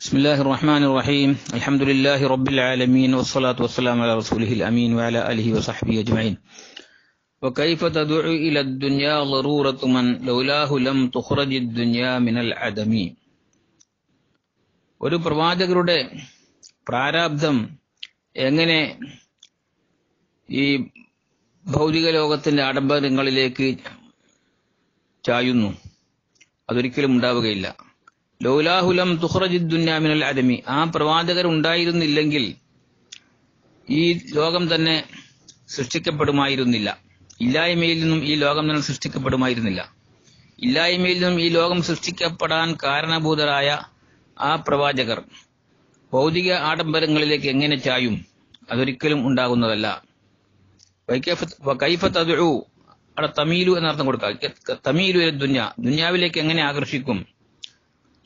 بسم الله الرحمن الرحيم الحمد لله رب العالمين والصلاة والسلام على رسوله الأمين وعلى آله وصحبه أجمعين وكيف تدعو إلى الدنيا ضرورة من لولاه لم تخرج الدنيا من العدم ഒരു പ്രവാചകരുടെ പ്രാരാബ്ധം എങ്ങനെ ഈ ഭൗതിക ലോകത്തിന്റെ ആഡംബരങ്ങളിലേക്ക് ചായുന്നു അതൊരിക്കലും ഉണ്ടാവുകയില്ല ലൗലാഹുലം തുഹ്റജിദ്ദുന്യാമിനൽ അദമി. ആ പ്രവാചകർ ഉണ്ടായിരുന്നില്ലെങ്കിൽ ഈ ലോകം തന്നെ സൃഷ്ടിക്കപ്പെടുമായിരുന്നില്ല. ഇല്ലായ്മയിൽ നിന്നും ഈ ലോകം തന്നെ സൃഷ്ടിക്കപ്പെടുമായിരുന്നില്ല. ഇല്ലായ്മയിൽ നിന്നും ഈ ലോകം സൃഷ്ടിക്കപ്പെടാൻ കാരണഭൂതരായ ആ പ്രവാചകർ ഭൗതിക ആഡംബരങ്ങളിലേക്ക് എങ്ങനെ ചായും? അതൊരിക്കലും ഉണ്ടാകുന്നതല്ല. കൈഫ അവിടെ തമീലു എന്നർത്ഥം കൊടുക്കുക തമീലു ദുന്യ. ദുന്യാവിലേക്ക് എങ്ങനെ ആകർഷിക്കും?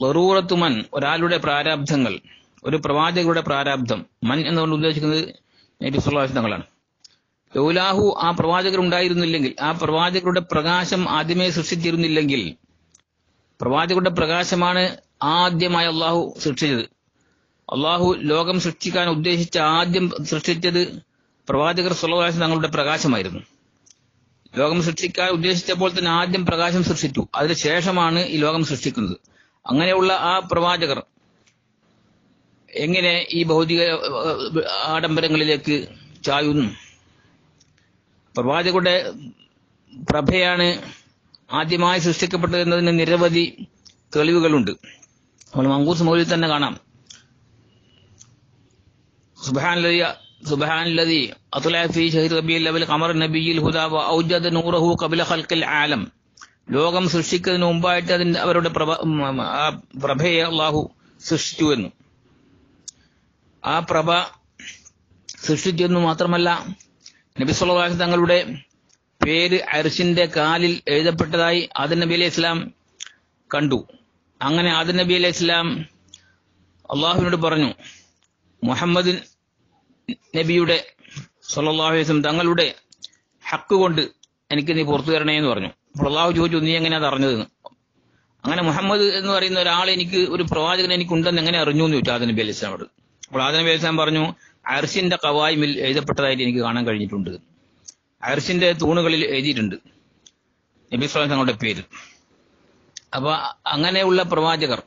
വെറൂറത്തുമൻ ഒരാളുടെ പ്രാരാബ്ധങ്ങൾ ഒരു പ്രവാചകരുടെ പ്രാരാബ്ധം മൻ എന്നുകൊണ്ട് ഉദ്ദേശിക്കുന്നത് നബിസ്വല്ലാസിതങ്ങളാണ് ലൗലാഹു ആ പ്രവാചകർ ഉണ്ടായിരുന്നില്ലെങ്കിൽ ആ പ്രവാചകരുടെ പ്രകാശം ആദ്യമേ സൃഷ്ടിച്ചിരുന്നില്ലെങ്കിൽ പ്രവാചകരുടെ പ്രകാശമാണ് ആദ്യമായി അള്ളാഹു സൃഷ്ടിച്ചത്. അള്ളാഹു ലോകം സൃഷ്ടിക്കാൻ ഉദ്ദേശിച്ച ആദ്യം സൃഷ്ടിച്ചത് പ്രവാചകർ സ്വലാസ് തങ്ങളുടെ പ്രകാശമായിരുന്നു. ലോകം സൃഷ്ടിക്കാൻ ഉദ്ദേശിച്ചപ്പോൾ തന്നെ ആദ്യം പ്രകാശം സൃഷ്ടിച്ചു. അതിനുശേഷമാണ് ഈ ലോകം സൃഷ്ടിക്കുന്നത്. അങ്ങനെയുള്ള ആ പ്രവാചകർ എങ്ങനെ ഈ ഭൗതിക ആഡംബരങ്ങളിലേക്ക് ചായുന്നു? പ്രവാചകരുടെ പ്രഭയാണ് ആദ്യമായി സൃഷ്ടിക്കപ്പെട്ടതെന്നതിന് നിരവധി തെളിവുകളുണ്ട്. നമ്മൾ മങ്കൂസ് മൗലിൽ തന്നെ കാണാം. സുബാനലതി സുബാനലതി അത്തുലാഫി ഷഹീർ റബി അബിൽ കമർ നബിയിൽ ഹുദാബ് ഔജദ് നൂറഹു കബില ഹൽക്കൽ ആലം. ലോകം സൃഷ്ടിക്കുന്നതിന് മുമ്പായിട്ട് അതിന്റെ അവരുടെ പ്രഭ ആ പ്രഭയെ അള്ളാഹു സൃഷ്ടിച്ചു എന്നും. ആ പ്രഭ സൃഷ്ടിച്ചു എന്ന് മാത്രമല്ല നബി തങ്ങളുടെ പേര് അരിശിന്റെ കാലിൽ എഴുതപ്പെട്ടതായി ആദൻ നബി അലൈഹി ഇസ്ലാം കണ്ടു. അങ്ങനെ ആദൻ നബി അലൈഹി ഇസ്ലാം അള്ളാഹുവിനോട് പറഞ്ഞു മുഹമ്മദ് നബിയുടെ സല്ലാഹു തങ്ങളുടെ ഹക്ക് കൊണ്ട് എനിക്ക് നീ പുറത്തു തരണേ എന്ന് പറഞ്ഞു. അപ്പോൾ അള്ളാഹു ചോദിച്ചു നീ എങ്ങനെ അത് അറിഞ്ഞതെന്ന്? അങ്ങനെ മുഹമ്മദ് എന്ന് പറയുന്ന ഒരാൾ എനിക്ക് ഒരു പ്രവാചകൻ എനിക്കുണ്ടെന്ന് എങ്ങനെ അറിഞ്ഞു എന്ന് ചോദിച്ചു ആദനബി നബി അലൈഹി ഇസ്ലാമോട് അപ്പോൾ ആദനബി അലി ഇസ്ലാം പറഞ്ഞു അർഷിന്റെ കവായ്മിൽ എഴുതപ്പെട്ടതായിട്ട് എനിക്ക് കാണാൻ കഴിഞ്ഞിട്ടുണ്ട്. അർഷിന്റെ തൂണുകളിൽ എഴുതിയിട്ടുണ്ട്. നബി ഇസ്ലാം തങ്ങളുടെ പേര്. അപ്പൊ അങ്ങനെയുള്ള പ്രവാചകർ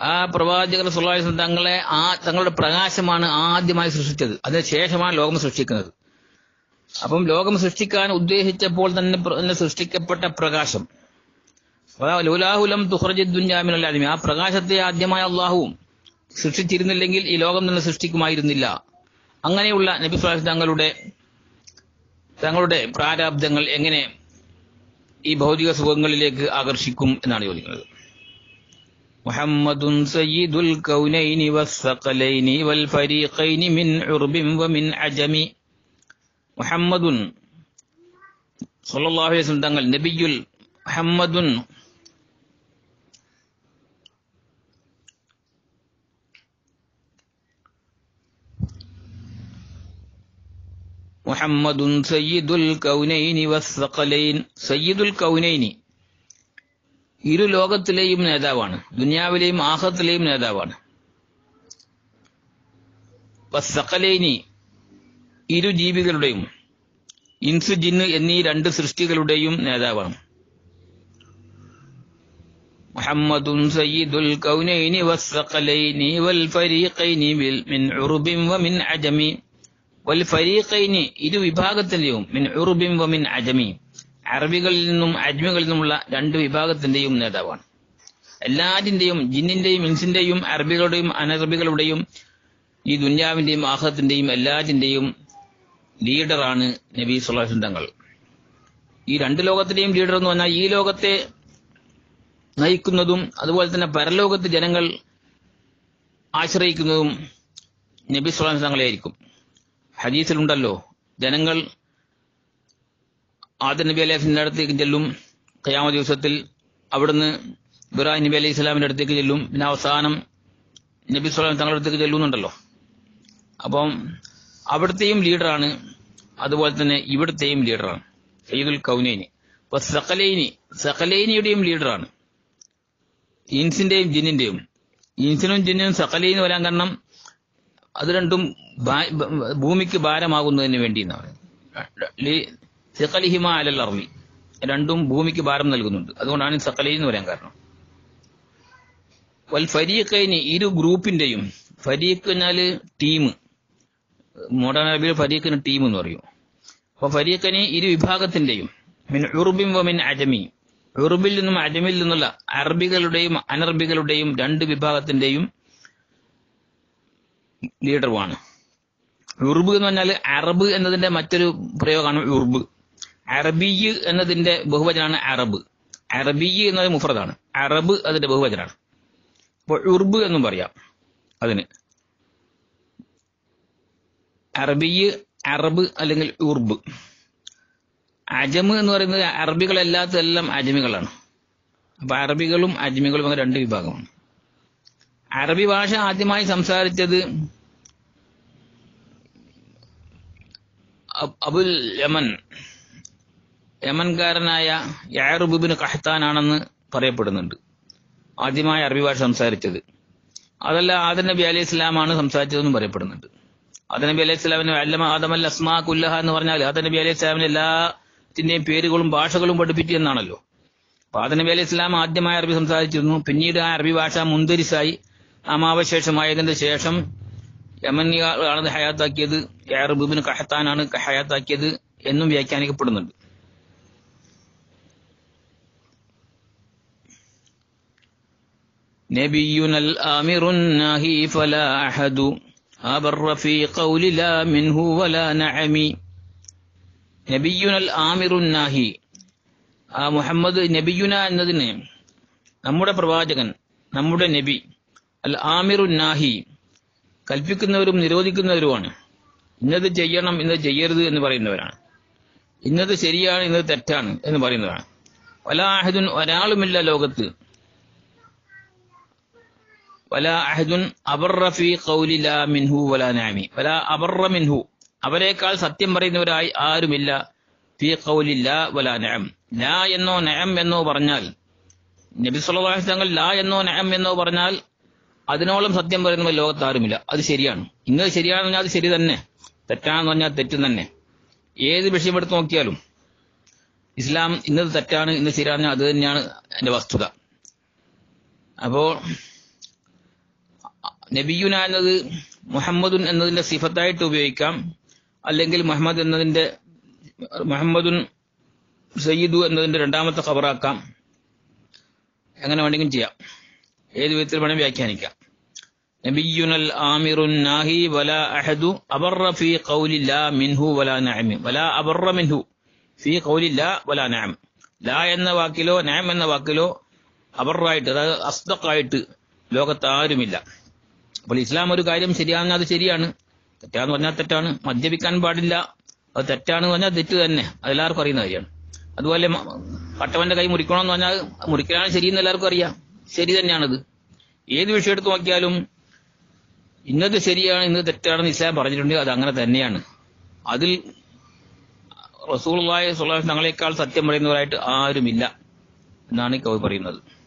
ആ പ്രവാചകർ സുല്ലാസ് തങ്ങളെ ആ തങ്ങളുടെ പ്രകാശമാണ് ആദ്യമായി സൃഷ്ടിച്ചത്. അതിനുശേഷമാണ് ലോകം സൃഷ്ടിക്കുന്നത്. അപ്പം ലോകം സൃഷ്ടിക്കാൻ ഉദ്ദേശിച്ചപ്പോൾ തന്നെ സൃഷ്ടിക്കപ്പെട്ട പ്രകാശം. ലൂലാഹുലം തുഹർജിദ്ദുഞ്ഞാമിനല്ലാദിമി ആ പ്രകാശത്തെ ആദ്യമായ അള്ളാഹുവും സൃഷ്ടിച്ചിരുന്നില്ലെങ്കിൽ ഈ ലോകം തന്നെ സൃഷ്ടിക്കുമായിരുന്നില്ല. അങ്ങനെയുള്ള നബി സ്വാഹി തങ്ങളുടെ തങ്ങളുടെ പ്രാരാബ്ദങ്ങൾ എങ്ങനെ ഈ ഭൗതിക സുഖങ്ങളിലേക്ക് ആകർഷിക്കും എന്നാണ് ചോദിക്കുന്നത്. മുഹമ്മദുൻ സയ്യിദുൽ കൗനൈനി വസ്സഖലൈനി വൽ ഫരീഖൈനി മിൻ ഉർബിൻ വമിൻ അജമി. മുഹമ്മദുൻ സൊല്ലാഹു വസ്ലം തങ്ങൾ നബിയുൽ മുഹമ്മദുൻ മുഹമ്മദുൻ സയ്യിദുൽ കൗനൈനി വസ്സഖലൈൻ സയ്യിദുൽ കൗനൈനി ഇരു ലോകത്തിലെയും നേതാവാണ് ദുനിയാവിലെയും ആഹത്തിലെയും നേതാവാണ് വസ്സഖലൈനി ഇരു ജീവികളുടെയും ഇൻസു ജിന്ന് എന്നീ രണ്ട് സൃഷ്ടികളുടെയും നേതാവാണ്. മുഹമ്മദുൻ സയ്യിദുൽ കൗനൈനി വസ്സഖലൈനി വൽ ഫരീഖൈനി മിൻ ഉറുബിൻ വമിൻ അജമി. വൽ ഫരീഖൈനി ഇരു വിഭാഗത്തിന്റെയും മിൻ ഉറുബിൻ വമിൻ അജമി. അറബികളിൽ നിന്നും അജ്മികളിൽ നിന്നുമുള്ള രണ്ട് വിഭാഗത്തിന്റെയും നേതാവാണ്. എല്ലാറ്റിന്റെയും ജിന്നിന്റെയും ഇൻസിന്റെയും അറബികളുടെയും അനറബികളുടെയും ഈ ദുന്യാവിന്റെയും ആഹത്തിന്റെയും എല്ലാറ്റിന്റെയും ലീഡറാണ് നബി സുല്ലാഹു തങ്ങൾ. ഈ രണ്ട് ലോകത്തിന്റെയും ലീഡർ എന്ന് പറഞ്ഞാൽ ഈ ലോകത്തെ നയിക്കുന്നതും അതുപോലെ തന്നെ പരലോകത്ത് ജനങ്ങൾ ആശ്രയിക്കുന്നതും നബി സുല്ലാഹു തങ്ങളെയായിരിക്കും. ഹദീസിലുണ്ടല്ലോ ജനങ്ങൾ ആദ്യ നബി അലൈഹി അലൈഹിന്റെ അടുത്തേക്ക് ചെല്ലും കയാമ ദിവസത്തിൽ അവിടുന്ന് ഇബ്രാഹിം നബി അലൈഹി ഇസ്ലാമിന്റെ അടുത്തേക്ക് ചെല്ലും പിന്നെ അവസാനം നബി സ്വലാം തങ്ങളുടെ അടുത്തേക്ക് ചെല്ലുന്നുണ്ടല്ലോ. അപ്പം അവിടുത്തെയും ലീഡറാണ് അതുപോലെ തന്നെ ഇവിടുത്തെയും ലീഡറാണ്. സയ്യിദുൽ കൗനൈനി. അപ്പൊ സഖലൈനി സഖലൈനിയുടെയും ലീഡറാണ്. ഇൻസിന്റെയും ജിന്നിന്റെയും. ഇൻസിനും ജിന്നിനും സഖലൈന് വരാൻ കാരണം അത് രണ്ടും ഭൂമിക്ക് ഭാരമാകുന്നതിന് വേണ്ടി എന്നാണ് സഖലിഹിമ അലൽ അർലി രണ്ടും ഭൂമിക്ക് ഭാരം നൽകുന്നുണ്ട്. അതുകൊണ്ടാണ് സഖലൈ എന്ന് പറയാൻ കാരണം. വൽ ഫരീഖൈനി ഇരു ഗ്രൂപ്പിന്റെയും. ഫരീഖ് എന്നാൽ ടീം. മോഡേൺ അറബിയിൽ ഫരീഖിന് ടീം എന്ന് പറയും. അപ്പൊ ഫരീഖിനെ ഇരു വിഭാഗത്തിന്റെയും മിൻ ഉറുബിൻ വമിൻ അജമി. ഉറുബിൽ നിന്നും അജമിൽ നിന്നുള്ള അറബികളുടെയും അനറബികളുടെയും രണ്ട് വിഭാഗത്തിന്റെയും ലീഡറുമാണ്. ഉറുബ് എന്ന് പറഞ്ഞാൽ അറബ് എന്നതിന്റെ മറ്റൊരു പ്രയോഗമാണ് ഉറുബ്. അറബി എന്നതിന്റെ ബഹുവചനാണ് അറബ്. അറബി എന്നത് മുഫറദാണ്. അറബ് അതിന്റെ ബഹുവചനാണ് അപ്പോൾ ഉറുബ് എന്നും പറയാം അതിന്. അറബി അറബ് അല്ലെങ്കിൽ ഉർബ് അജമ് എന്ന് പറയുന്നത് അറബികളല്ലാത്തതെല്ലാം അജമികളാണ്. അപ്പൊ അറബികളും അജ്മികളും അങ്ങനെ രണ്ട് വിഭാഗമാണ്. അറബി ഭാഷ ആദ്യമായി സംസാരിച്ചത് അബ്- അബുൽ യമൻ. യമൻകാരനായ യാറുബിബിന് കഹത്താനാണെന്ന് പറയപ്പെടുന്നുണ്ട്. ആദ്യമായി അറബി ഭാഷ സംസാരിച്ചത്. അതല്ല ആദർ നബി അലൈഹി ഇസ്ലാമാണ് സംസാരിച്ചതെന്നും പറയപ്പെടുന്നുണ്ട്. നബി അലൈഹി സ്വലാമിന് അല്ലമ ആദമൽ അസ്മാ കുല്ലഹ എന്ന് പറഞ്ഞാൽ നബി അലൈഹി സ്വലാമിന് എല്ലാത്തിന്റെയും പേരുകളും ഭാഷകളും പഠിപ്പിച്ചു എന്നാണല്ലോ. അപ്പൊ നബി അലൈഹി സ്വലാം ആദ്യമായി അറബി സംസാരിച്ചിരുന്നു. പിന്നീട് ആ അറബി ഭാഷ മുന്തിരിസായി. അമാവശേഷമായതിന്റെ ശേഷം യമനിയാണ് ഹയാത്താക്കിയത്. യാറുബിന് കഹത്താനാണ് ഹയാത്താക്കിയത് എന്നും വ്യാഖ്യാനിക്കപ്പെടുന്നുണ്ട്. നബിയുനൽ അമിറുൻ നഹി അഹദു أبر في قول لا منه ولا نعم نبينا الآمر الناهي ആ മുഹമ്മദ് നബിയുന എന്നതിന് നമ്മുടെ പ്രവാചകൻ നമ്മുടെ നബി അൽ ആമിറു നാഹി കൽപ്പിക്കുന്നവരും നിരോധിക്കുന്നവരുമാണ് ഇന്നത് ചെയ്യണം ഇന്നത് ചെയ്യരുത് എന്ന് പറയുന്നവരാണ് ഇന്നത് ശരിയാണ് ഇന്നത് തെറ്റാണ് എന്ന് പറയുന്നവരാണ് വലാഹദുൻ ഒരാളുമില്ല ലോകത്ത് വലാ അഹദുൻ അബർറഫി ഫീ ഖൗലി ലാ മിൻഹു വലാ നഅമി വലാ അബർറ മിൻഹു. അവരെക്കാൾ സത്യം പറയുന്നവരായി ആരുമില്ല. ഫി ലാ വലാ നഅം ലാ എന്നോ നഅം എന്നോ പറഞ്ഞാൽ നബി സല്ലല്ലാഹു തങ്ങൾ ലാ എന്നോ നഅം എന്നോ പറഞ്ഞാൽ അതിനോളം സത്യം പറയുന്നവർ ലോകത്ത് ആരുമില്ല അത് ശരിയാണ്. ഇന്നത് ശരിയാണെന്ന് പറഞ്ഞാൽ അത് ശരി തന്നെ. തെറ്റാണെന്ന് പറഞ്ഞാൽ തെറ്റ് തന്നെ. ഏത് വിഷയം എടുത്ത് നോക്കിയാലും ഇസ്ലാം ഇന്നത് തെറ്റാണ് ഇന്ന് ശരിയാണെന്ന് അത് തന്നെയാണ് എന്റെ വസ്തുത. അപ്പോ നബിയുന എന്നത് മുഹമ്മദുൻ എന്നതിന്റെ സിഫത്തായിട്ട് ഉപയോഗിക്കാം. അല്ലെങ്കിൽ മുഹമ്മദ് എന്നതിന്റെ മുഹമ്മദുൻ സയ്യിദു എന്നതിന്റെ രണ്ടാമത്തെ ഖബറാക്കാം. എങ്ങനെ വേണമെങ്കിലും ചെയ്യാം. ഏത് വിധത്തിൽ വേണം വ്യാഖ്യാനിക്കാം. നബിയുനൽ ആമിറുൻ നാഹി വല അഹദു അബർറ ഫീ ഖൗലി ലാ മിൻഹു വല നഅമി വല അബർറ മിൻഹു ഫീ ഖൗലി ലാ വല നഅം. ലാ എന്ന വാക്കിലോ നഅം എന്ന വാക്കിലോ അബർറായിട്ട് അതായത് അസ്ദഖായിട്ട് ലോകത്ത് ആരുമില്ല. അപ്പോൾ ഇസ്ലാം ഒരു കാര്യം ശരിയാണെന്ന് അത് ശരിയാണ്. തെറ്റാന്ന് പറഞ്ഞാൽ തെറ്റാണ്. മദ്യപിക്കാൻ പാടില്ല. അത് തെറ്റാണെന്ന് പറഞ്ഞാൽ തെറ്റ് തന്നെ. അതെല്ലാവർക്കും അറിയുന്ന കാര്യമാണ്. അതുപോലെ പട്ടവന്റെ കൈ മുറിക്കണമെന്ന് പറഞ്ഞാൽ മുറിക്കലാണ് ശരിയെന്ന് എല്ലാവർക്കും അറിയാം. ശരി തന്നെയാണത്. ഏത് വിഷയം എടുത്ത് നോക്കിയാലും ഇന്നത് ശരിയാണ് ഇന്നത് തെറ്റാണെന്ന് ഇസ്ലാം പറഞ്ഞിട്ടുണ്ട്. അത് അങ്ങനെ തന്നെയാണ്. അതിൽ റസൂൾ സുലാഹ് തങ്ങളെക്കാൾ സത്യം പറയുന്നവരായിട്ട് ആരുമില്ല എന്നാണ് കവി പറയുന്നത്.